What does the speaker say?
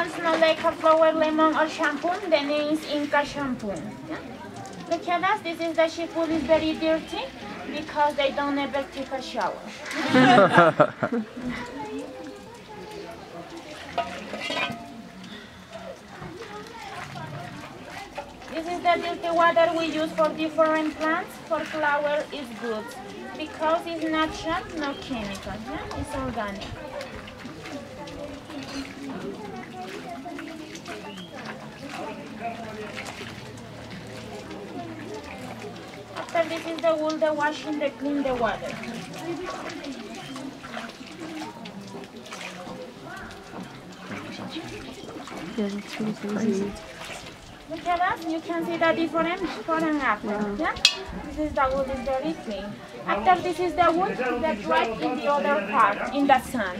The smell like a flower, lemon, or shampoo. The name is Inca shampoo. Yeah? Look at us. This is the shampoo is very dirty because they don't ever take a shower. This is the dirty water we use for different plants. For flower is good because it's natural, no chemical. Yeah? It's organic. After this is the wool, the washing, the clean the water. Look at us, you can see the different before and after. Yeah? This is the wood is very clean. After this is the wood that right in the other part, in the sun.